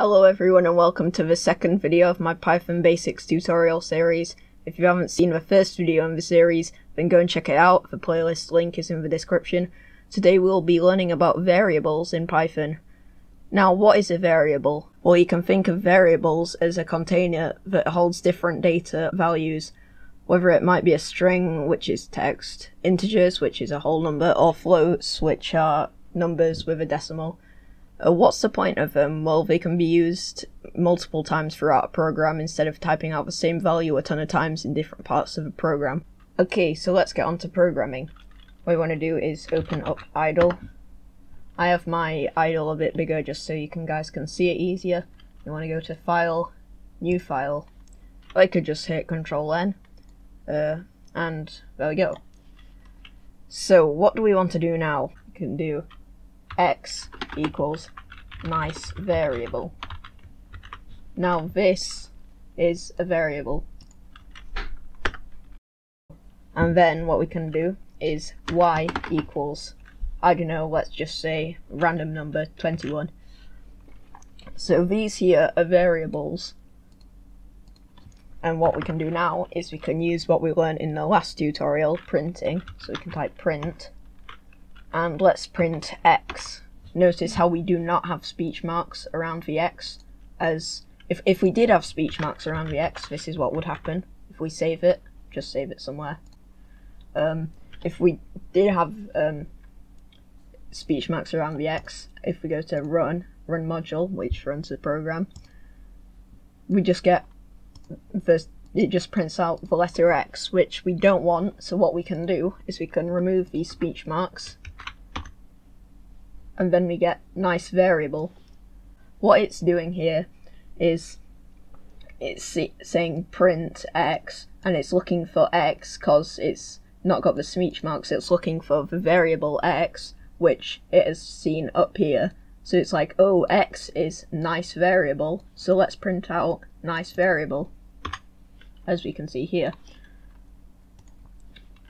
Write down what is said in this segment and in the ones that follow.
Hello everyone and welcome to the second video of my Python Basics tutorial series. If you haven't seen the first video in the series, then go and check it out, the playlist link is in the description. Today we'll be learning about variables in Python. Now what is a variable? Well you can think of variables as a container that holds different data values, whether it might be a string which is text, integers which is a whole number, or floats which are numbers with a decimal. Uh, what's the point of them? Well, they can be used multiple times throughout a program instead of typing out the same value a ton of times in different parts of a program. Okay, so let's get on to programming. What we want to do is open up idle. I have my idle a bit bigger just so you can guys can see it easier. You want to go to file, new file. I could just hit control N. Uh, and there we go. So what do we want to do now? We can do x equals nice variable. Now this is a variable. And then what we can do is y equals, I don't know, let's just say random number 21. So these here are variables. And what we can do now is we can use what we learned in the last tutorial, printing. So we can type print and let's print x. Notice how we do not have speech marks around the x, as if, if we did have speech marks around the x, this is what would happen. If we save it, just save it somewhere. Um, if we did have um, speech marks around the x, if we go to run, run module, which runs the program, we just get the it just prints out the letter X, which we don't want, so what we can do is we can remove these speech marks and then we get nice variable. What it's doing here is it's saying print x and it's looking for x because it's not got the speech marks, it's looking for the variable x which it has seen up here. So it's like, oh, x is nice variable, so let's print out nice variable, as we can see here.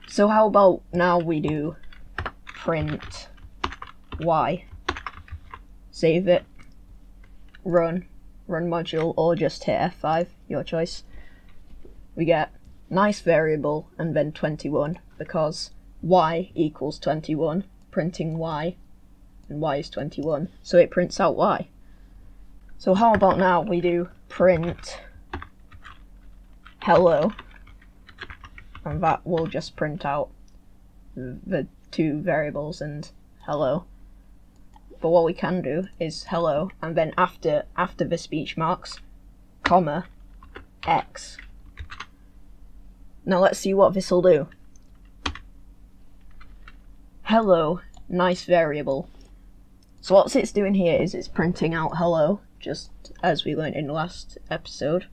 So how about now we do print Y. Save it, run, run module, or just hit F5, your choice. We get nice variable and then 21 because y equals 21, printing y, and y is 21, so it prints out y. So how about now we do print hello, and that will just print out the two variables and hello but what we can do is hello, and then after after the speech marks, comma, x. Now let's see what this will do. Hello, nice variable. So what it's doing here is it's printing out hello, just as we learned in the last episode.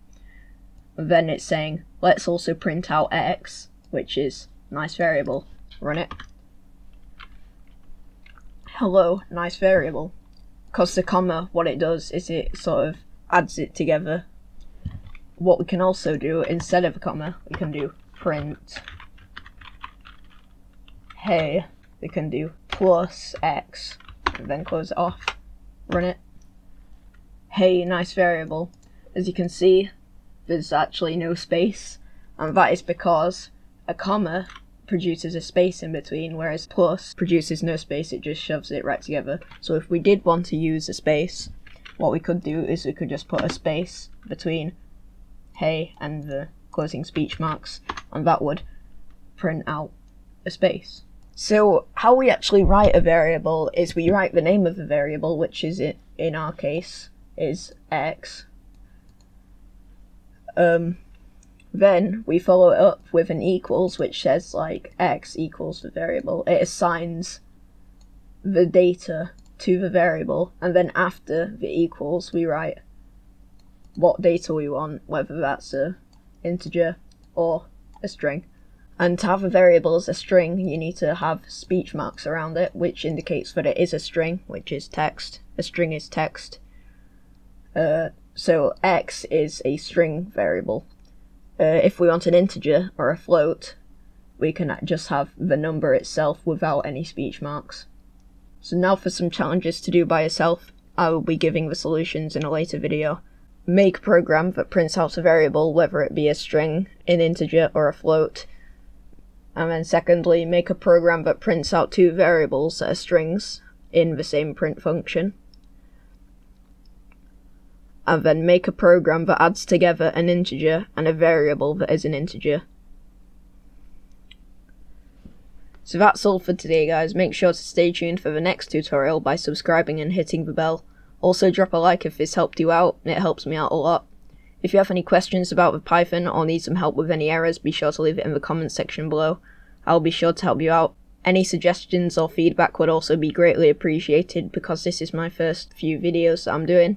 And then it's saying, let's also print out x, which is nice variable. Run it hello, nice variable. Because the comma, what it does is it sort of adds it together. What we can also do, instead of a comma, we can do print hey, we can do plus x, then close it off, run it. Hey, nice variable. As you can see, there's actually no space, and that is because a comma produces a space in between, whereas plus produces no space, it just shoves it right together. So if we did want to use a space, what we could do is we could just put a space between hey and the closing speech marks, and that would print out a space. So how we actually write a variable is we write the name of the variable, which is it in our case is x. Um, then we follow it up with an equals, which says like x equals the variable. It assigns the data to the variable, and then after the equals, we write what data we want, whether that's a integer or a string. And to have a variable as a string, you need to have speech marks around it, which indicates that it is a string, which is text. A string is text. Uh, so x is a string variable, uh, if we want an integer or a float, we can just have the number itself without any speech marks. So now for some challenges to do by yourself. I will be giving the solutions in a later video. Make a program that prints out a variable, whether it be a string, an integer, or a float. And then secondly, make a program that prints out two variables that are strings in the same print function. And then make a program that adds together an integer and a variable that is an integer. So that's all for today guys, make sure to stay tuned for the next tutorial by subscribing and hitting the bell. Also drop a like if this helped you out, it helps me out a lot. If you have any questions about the Python or need some help with any errors, be sure to leave it in the comments section below. I'll be sure to help you out. Any suggestions or feedback would also be greatly appreciated because this is my first few videos that I'm doing.